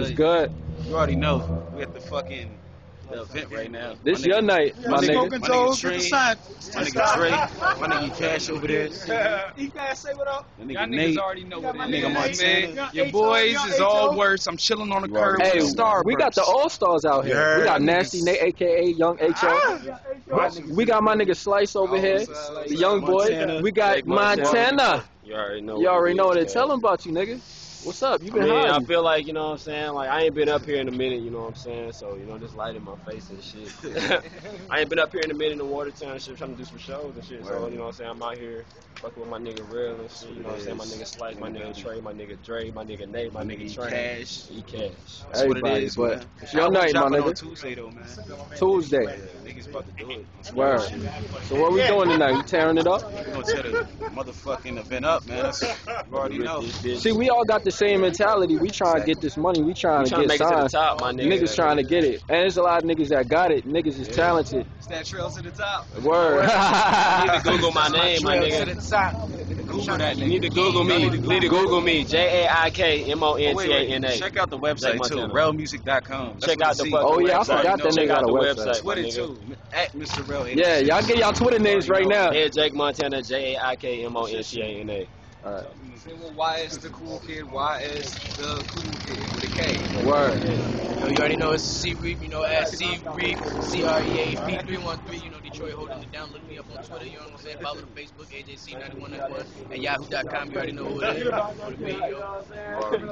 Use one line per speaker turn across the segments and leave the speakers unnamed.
It's
good.
good.
You already know. We at the fucking the event right now.
This
My
your
nigga-
night, my
My
nigga.
nigga, my nigga Trey, my nigga Trey, my nigga Cash over there.
You guys say what up?
My
Y'all niggas
Nate.
already know what
my
it
nigga
is, man.
Montana.
Your
Young
boys
H.O.,
is all worse. I'm chilling on the curb
already
with the Starburst.
we got the All Stars out here.
Yeah.
We got Nasty Nate, aka Young H.O. We got my nigga Slice over here, the young boy.
Montana.
We got
Montana.
Montana.
You already know.
You already know what
is,
they tell
man.
them about you, nigga. What's up? You
I
been
mean, I feel like, you know what I'm saying? Like, I ain't been up here in a minute, you know what I'm saying? So, you know, just light in my face and shit. I ain't been up here in a minute in Watertown and shit, trying to do some shows and shit. So, you know what I'm saying? I'm out here fucking with my nigga Real and shit, you know what I'm saying? My nigga Slice, my nigga Trey, my nigga Dre, my nigga Nate, my
My
nigga
nigga
Trey.
Cash.
E Cash.
That's what it
Everybody,
is,
but
man.
it's your night, my
dropping
nigga.
on Tuesday though, man.
Tuesday.
Niggas about to do it.
Word. So what we doing tonight? We tearing it up?
We gonna tear the motherfucking event up, man. That's, you already know.
See, we all got the same mentality. We trying to get this money. We trying
We trying to
get
make it to the
signed.
top, my nigga.
Niggas trying to get it. And there's a lot of niggas that got it. Niggas is talented.
It's that trail to the top.
Word.
You need to Google my name, my nigga.
Google that
You need to Google me. You need to Google me. J A I K M O N
wait,
T A
wait.
N A.
Check out the website too,
Montana.
relmusic.com. That's
Check out the
see.
Oh, yeah, I forgot that nigga got a
website.
website.
Twitter too, at Mr. Rel.
yeah, y'all get y'all Twitter names right now.
Yeah, Jaik Montana, J A I K M O N T A N A.
Alright.
Why is the cool kid? Why is the cool kid with a K?
Word.
You, know, you already know it's C Reap, you know, at C Reap, C R E A P 313, you know, Detroit holding it down. Look me up on Twitter, you know what I'm saying? Follow the Facebook, AJC9191, and yahoo.com, you already know who it is. Who it be,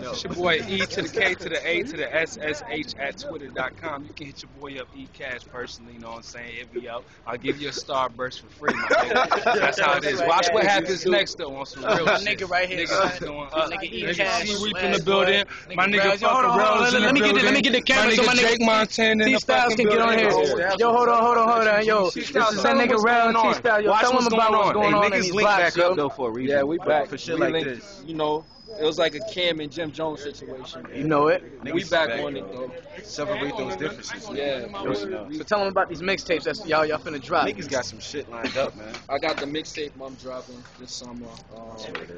yo.
It's your boy E to the K to the A to the S S H at twitter.com. You can hit your boy up E Cash personally, you know what I'm saying? Hit me up. I'll give you a starburst for free, my nigga. That's how it is. Watch what happens next though on some real
My
shit.
nigga right here,
Niggas
son.
going up.
Nigga E
Nigga
Cash,
C Reap in the building. My
Nigga
nigga
hold on,
Rose in
let
the
me get the-
building.
let me get the camera
My
so
nigga
my nigga
Jaik Montana in T-Styles
can get on here. Yo, hold on, hold on, hold on. Yo, this is that nigga Rel and Yo,
Watch
tell
what's
them about
going
what's
on.
going on in
niggas link back up though for a reason.
Yeah, we back.
for shit like this.
You know, it was like a Cam and Jim Jones situation.
You know it.
We back
back.
on it though.
Separate those differences.
Yeah.
You.
So tell them about these mixtapes that's y'all y'all finna drop.
Niggas got some shit lined up, man.
I got the mixtape I'm dropping this summer. Um,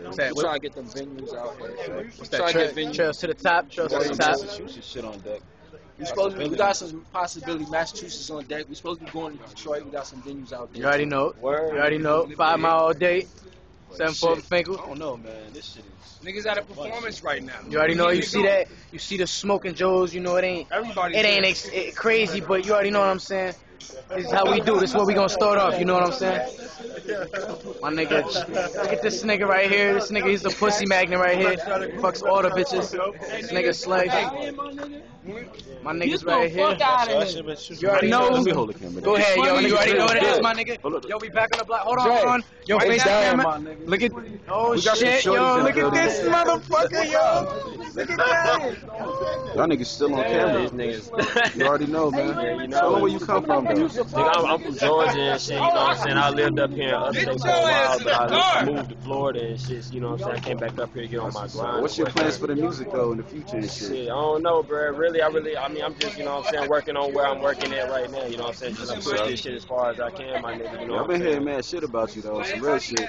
What's that?
we trying to get them venues out here.
What's
Trying
that?
to get
Trails,
venues.
trails to the top. Trails to
Got
the
some
top.
Massachusetts shit on deck.
We supposed to, we got some possibility. Massachusetts on deck. We supposed to be going to Detroit. We got some venues out there.
You already know.
Word.
You already know. Five mile all day. Seven four
Shit.
Finkel.
I don't know, man. This shit is.
Niggas at a performance right now.
You already know. You see that. You see the smoking Joes. You know it ain't.
Everybody.
It ain't ex- it crazy, but you already know what I'm saying. This is how we do. This is what we gonna start off. You know what I'm saying? My nigga, look at this nigga right here. This nigga, he's a pussy magnet right here. Fucks all the bitches. This nigga Slay. My niggas right here. You already know.
Let me hold the camera.
Go ahead, yo. You already know what it is, my nigga. Yo, we back on the block. Hold on, hold on. Yo, face camera. Look at. Oh
We got some
shit, yo. Look at this motherfucker, yo. Look at that.
Y'all niggas still on camera.
these niggas.
You already know, man.
Yeah, you know.
Where you come from, though.
Nigga, I'm, I'm from Georgia and shit, you know what I'm saying? I lived up here in upstate for a while, but I moved to Florida and shit, you know what I'm saying? I came back up here to get on my grind.
What's your plans for the music, though, in the future and shit?
Shit, I don't know, bro. Really, I really, I mean, I'm just, you know what I'm saying, working on where I'm working at right now, you know what I'm saying? Just to push this shit as far as I can, my nigga, you know
I've
what
been
I'm
hearing mad shit about you, though. Some real shit.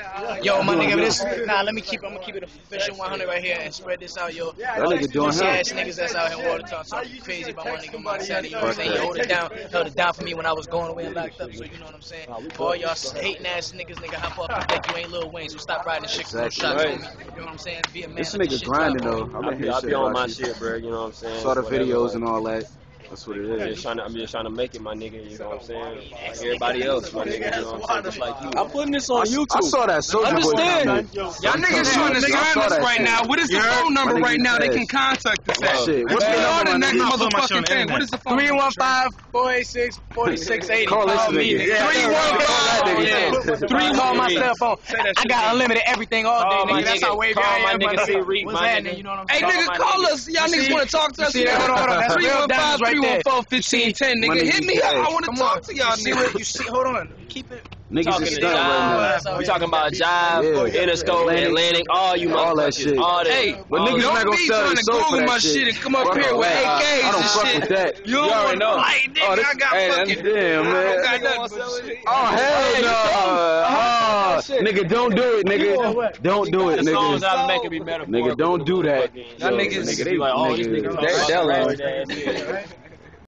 Yo, my nigga, this nah. Let me keep. I'm gonna keep it official 100 right here and spread this out, yo.
That nigga doing
Pussy
hell.
ass niggas that's out here in Watertown talking crazy about my nigga Montana. You know what I'm saying? You hold it down, held it down for me when I was going away and locked up. So you know what I'm saying? For all y'all hating ass niggas, nigga, hop off and think you ain't Lil Wayne. So stop riding shit. Exactly.
Exactly.
Shots on me. You know what I'm saying? Be a man.
This nigga
shit
grinding,
drop.
though. I've
I
been
be,
hearing
I
shit
be on
about
my
you.
shit, bro, you know what I'm saying?
Saw the videos and all that. That's what it is.
I'm
is.
just trying to, I'm just trying to make it, my nigga. You know what I'm saying? Like everybody else, my nigga. You know what I'm saying? Just like you.
I'm putting this on YouTube.
I
YouTube.
saw that Soulja Boy
Understand.
comment.
Y'all niggas trying to
Nigga, I
sign us right
shit.
now. What is the phone number
My nigga
right now they can contact us at? What's
What's
the
the number,
the
my
next motherfucking thing? What is the phone?
315 486 4680.
Call this
me.
nigga. Yeah,
Three
call
one
that
five.
nigga.
Yeah. Three
Call
my cell phone. I got unlimited everything all day, nigga. That's how wavy
Call
I am.
nigga C. Reed,
What's
my
happening?
nigga.
You know what I'm
Hey
saying?
nigga,
my
call us. Y'all niggas want to talk to us?
see? Hold on, hold on. That's real diamonds right there.
314 1510, nigga.
nigga
Hit me up. I want to talk to y'all
You see what you see? Hold on. Keep it.
Niggas
Talking
is
to
stunned right
Jive, we talking about Jive,
Yeah.
Interscope,
Atlantic.
Atlantic, all you
All that shit.
all that.
Hey,
But niggas
that.
not
don't
gonna
be
sell
trying
their
to
soul for
Google
that
my
shit.
shit and come up
Fuck
here
all
with
that.
AKs
I don't
and
fuck
shit.
with that.
You don't want
already know.
fight, nigga.
Oh, this-
I got
hey,
fucking.
that's- damn,
I
man.
don't got nothing.
Oh hell no! Oh, nigga, don't do it, nigga. Don't do it,
The songs
nigga.
I'm making be metaphorical.
Nigga, don't do that.
Nigga,
Y'all niggas
niggas be like, oh, this nigga
Nigga,
talking
that-
about
that
some
line.
weird ass shit.